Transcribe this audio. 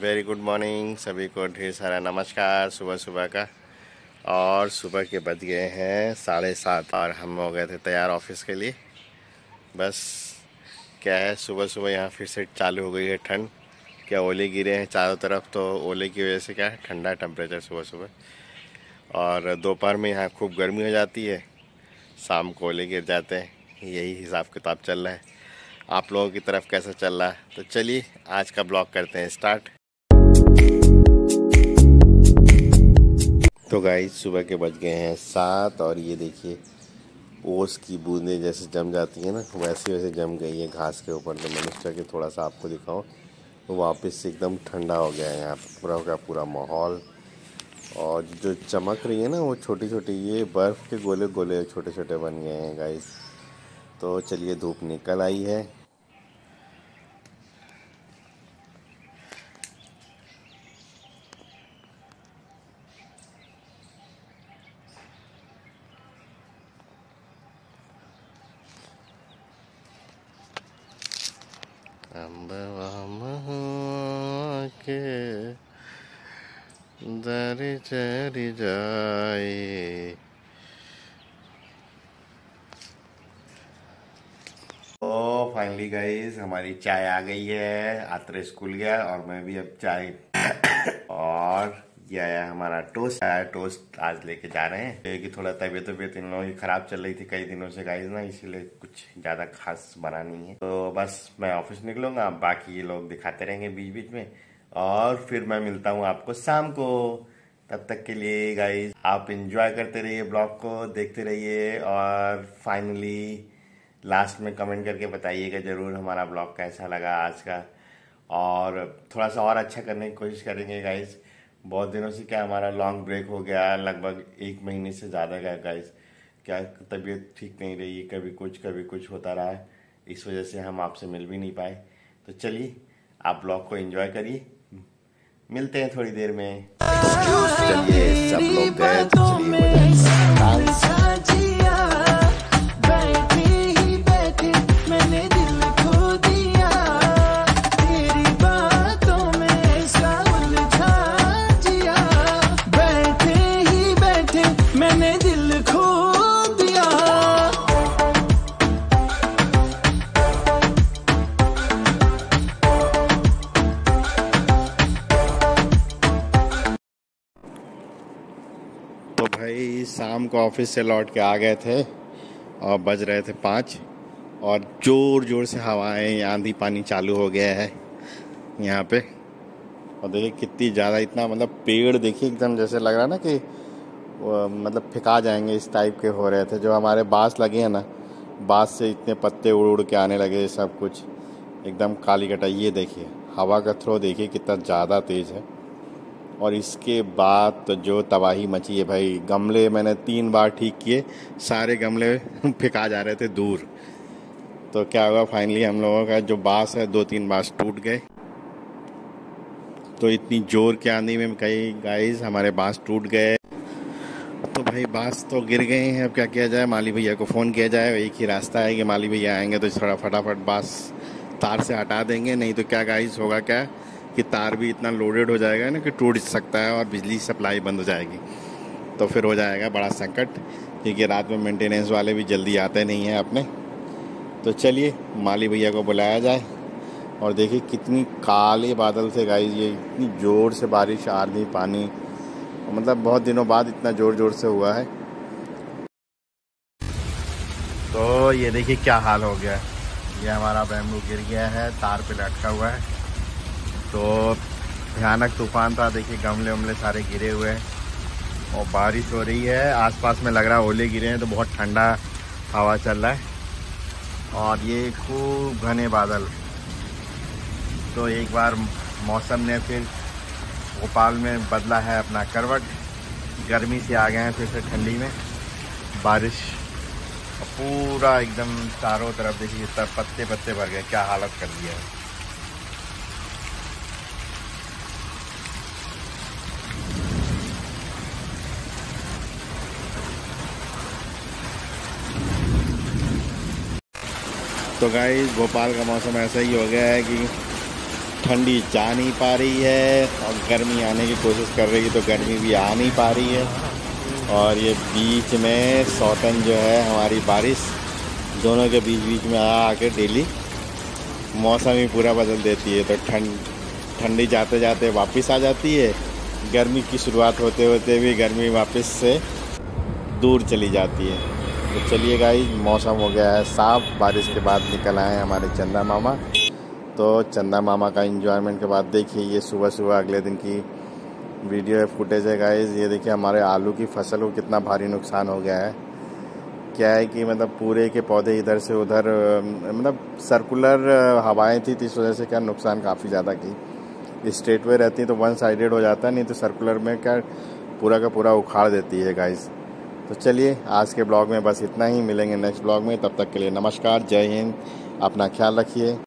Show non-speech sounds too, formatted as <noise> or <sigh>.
Very good morning सभी को ढेर सारा नमस्कार सुबह सुबह का। और सुबह के बज गए हैं साढ़े सात और हम हो गए थे तैयार ऑफ़िस के लिए। बस क्या है सुबह सुबह यहाँ फिर से चालू हो गई है ठंड। क्या ओले गिरे हैं चारों तरफ़ तो ओले की वजह से क्या है, ठंडा टेम्परेचर सुबह सुबह और दोपहर में यहाँ खूब गर्मी हो जाती है, शाम को ओले गिर जाते हैं, यही हिसाब किताब चल रहा है। आप लोगों की तरफ़ कैसा चल रहा है? तो चलिए, आज का ब्लॉग करते हैं स्टार्ट। तो गाय सुबह के बज गए हैं सात और ये देखिए, ओस की बूंदें जैसे जम जाती हैं ना, वैसे वैसे जम गई है घास के ऊपर। तो मैंने सोचा कि थोड़ा सा आपको दिखाऊँ तो वापस से एकदम ठंडा हो गया है यहाँ पर पूरा का पूरा माहौल। और जो चमक रही है ना, वो छोटी छोटी ये बर्फ़ के गोले गोले छोटे छोटे बन गए हैं गाइस तो चलिए धूप निकल आई है। के दर चर जाए। तो फाइनली गाइस हमारी चाय आ गई है। आत्र स्कूल गया और मैं भी अब चाय और ये आया हमारा टोस्ट आया टोस्ट आज लेके जा रहे हैं। कि थोड़ा तबीयत तबीयत इन लोगों की खराब चल रही थी कई दिनों से गाइस ना, इसीलिए कुछ ज़्यादा खास बना नहीं है। तो बस मैं ऑफ़िस निकलूँगा, बाकी ये लोग दिखाते रहेंगे बीच बीच में। और फिर मैं मिलता हूँ आपको शाम को। तब तक के लिए गाइज़ आप इंजॉय करते रहिए ब्लॉग को, देखते रहिए और फाइनली लास्ट में कमेंट करके बताइएगा ज़रूर हमारा ब्लॉग कैसा लगा आज का। और थोड़ा सा और अच्छा करने की कोशिश करेंगे गाइस बहुत दिनों से क्या हमारा लॉन्ग ब्रेक हो गया लगभग एक महीने से ज़्यादा गया गाइस क्या तबीयत ठीक नहीं रही कभी कुछ कभी कुछ होता रहा है। इस वजह से हम आपसे मिल भी नहीं पाए। तो चलिए आप ब्लॉग को एंजॉय करिए। मिलते हैं थोड़ी देर में। चलिए सब लोग गए तो चलिए तो भाई शाम को ऑफ़िस से लौट के आ गए थे और बज रहे थे पाँच और ज़ोर ज़ोर से हवाएँ, आंधी पानी चालू हो गया है यहाँ पे। और देखिए कितनी ज़्यादा इतना मतलब पेड़ देखिए एकदम जैसे लग रहा है ना कि मतलब फिका जाएँगे इस टाइप के हो रहे थे। जो हमारे बाँस लगे हैं ना, बाँस से इतने पत्ते उड़ उड़ के आने लगे सब कुछ। एकदम काली कटाई, ये देखिए, हवा का थ्रो देखिए कितना ज़्यादा तेज़ है। और इसके बाद तो जो तबाही मची है भाई, गमले मैंने तीन बार ठीक किए, सारे गमले <laughs> फेंका जा रहे थे दूर। तो क्या हुआ फाइनली हम लोगों का जो बाँस है, दो तीन बाँस टूट गए। तो इतनी ज़ोर के आंधी में कई गाइस हमारे बाँस टूट गए। तो भाई बाँस तो गिर गए हैं, अब क्या किया जाए? माली भैया को फ़ोन किया जाए, एक ही रास्ता है कि माली भैया आएँगे तो थोड़ा फटाफट बाँस तार से हटा देंगे, नहीं तो क्या गाइस होगा क्या? कि तार भी इतना लोडेड हो जाएगा ना कि टूट सकता है और बिजली सप्लाई बंद हो जाएगी। तो फिर हो जाएगा बड़ा संकट, क्योंकि रात में मेंटेनेंस वाले भी जल्दी आते नहीं हैं अपने। तो चलिए, माली भैया को बुलाया जाए और देखिए कितनी काले बादल से गाई ये इतनी ज़ोर से बारिश आंधी पानी। मतलब बहुत दिनों बाद इतना ज़ोर ज़ोर से हुआ है। तो ये देखिए क्या हाल हो गया। ये हमारा बैम्बू गिर गया है, तार पे लटका हुआ है। तो भयानक तूफ़ान था, देखिए गमले उमले सारे गिरे हुए हैं। और बारिश हो रही है, आसपास में लग रहा है ओले गिरे हैं तो बहुत ठंडा हवा चल रहा है। और ये खूब घने बादल। तो एक बार मौसम ने फिर भोपाल में बदला है अपना करवट। गर्मी से आ गए हैं फिर से ठंडी में। बारिश पूरा एकदम चारों तरफ़ देखिए सब पत्ते पत्ते भर गए, क्या हालत कर दिया है। तो गाइस भोपाल का मौसम ऐसा ही हो गया है कि ठंडी जा नहीं पा रही है और गर्मी आने की कोशिश कर रही है तो गर्मी भी आ नहीं पा रही है। और ये बीच में सौतन जो है, हमारी बारिश दोनों के बीच बीच में आ आके डेली। मौसम ही पूरा बदल देती है तो ठंड, ठंडी जाते जाते वापस आ जाती है। गर्मी की शुरुआत होते होते भी गर्मी वापस से दूर चली जाती है। तो चलिए गाई मौसम हो गया है साफ़। बारिश के बाद निकल आए हमारे चंदा मामा। तो चंदा मामा का इंजॉयमेंट के बाद देखिए, ये सुबह सुबह अगले दिन की वीडियो है फुटेज है गाइज़ ये देखिए, हमारे आलू की फ़सल को कितना भारी नुकसान हो गया है। क्या है कि मतलब पूरे के पौधे इधर से उधर मतलब सर्कुलर हवाएँ थी तो इस वजह से क्या नुकसान काफ़ी ज़्यादा की। स्ट्रेट वे रहती तो वन साइडेड हो जाता नहीं तो सर्कुलर में क्या पूरा का पूरा उखाड़ देती है गाइस तो चलिए, आज के ब्लॉग में बस इतना ही। मिलेंगे नेक्स्ट ब्लॉग में। तब तक के लिए नमस्कार। जय हिंद। अपना ख्याल रखिए।